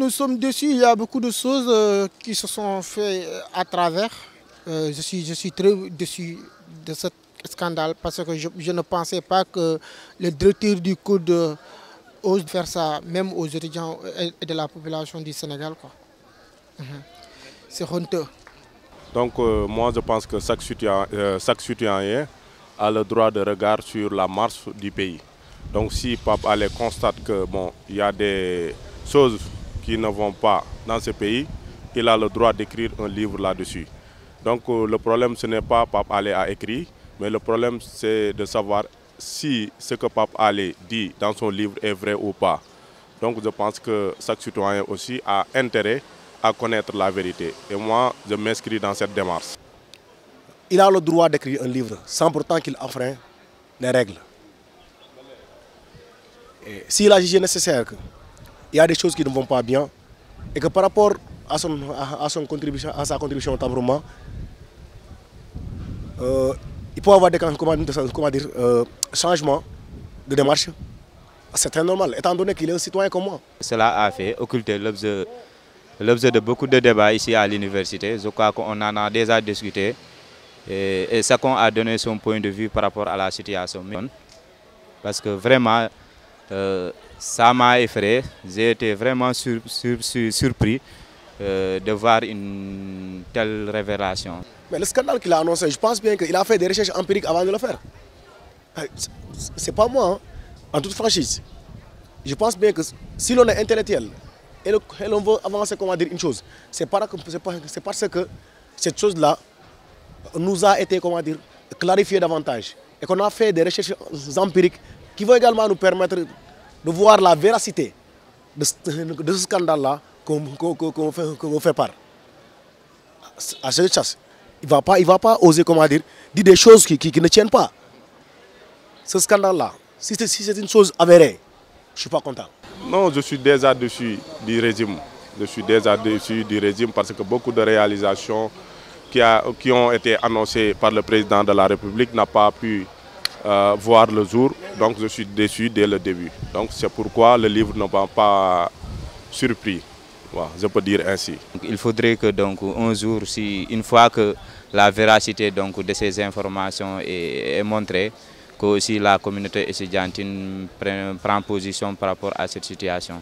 nous sommes déçus. Il y a beaucoup de choses euh, qui se sont faites à travers. Euh, je, suis, très déçu de ce scandale parce que je, ne pensais pas que le directeur du code ose faire ça, même aux étudiants et de la population du Sénégal. Mhm. C'est honteux. Donc euh, moi je pense que chaque citoyen, euh, a le droit de regard sur la marche du pays. Donc si Pape Alé constate que bon, il y a des choses qui ne vont pas dans ce pays, il a le droit d'écrire un livre là-dessus. Donc euh, le problème ce n'est pas Pape Alé a écrit, mais le problème c'est de savoir si ce que Pape Alé dit dans son livre est vrai ou pas. Donc je pense que chaque citoyen aussi a intérêt à connaître la vérité. Et moi, je m'inscris dans cette démarche. Il a le droit d'écrire un livre sans pourtant qu'il enfreint les règles. S'il a jugé nécessaire qu'il y a des choses qui ne vont pas bien et que par rapport à, son, à, son contribution, à sa contribution au temperament, euh, il peut avoir des comment, dire, euh, changements de démarche. C'est très normal, étant donné qu'il est un citoyen comme moi. Cela a fait occulter l'objet l'objet de beaucoup de débats ici à l'université. Je crois qu'on en a déjà discuté et, et chacun a donné son point de vue par rapport à la situation. Parce que vraiment, euh, ça m'a effrayé. J'ai été vraiment sur, sur, sur, surpris euh, de voir une telle révélation. Mais le scandale qu'il a annoncé, je pense bien qu'il a fait des recherches empiriques avant de le faire. C'est pas moi, hein, en toute franchise. Je pense bien que si l'on est intellectuel, et, l'on veut avancer, comment dire, une chose. C'est parce que cette chose-là nous a été, comment dire, clarifiée davantage. Et qu'on a fait des recherches empiriques qui vont également nous permettre de voir la véracité de ce, scandale-là qu'on qu fait, fait, part. À cette chasse, il ne va, pas, va pas oser, comment dire, dire des choses qui, qui, qui ne tiennent pas. Ce scandale-là, si c'est si une chose avérée, je ne suis pas content. Non, je suis déjà dessus du régime. Je suis déjà dessus du régime parce que beaucoup de réalisations qui, a, qui ont été annoncées par le président de la République n'ont pas pu euh, voir le jour. Donc je suis déçu dès le début. Donc c'est pourquoi le livre ne m'a pas surpris. Voilà, je peux dire ainsi. Il faudrait que donc un jour, si une fois que la véracité donc, de ces informations est, montrée, que aussi la communauté étudiantine prend position par rapport à cette situation.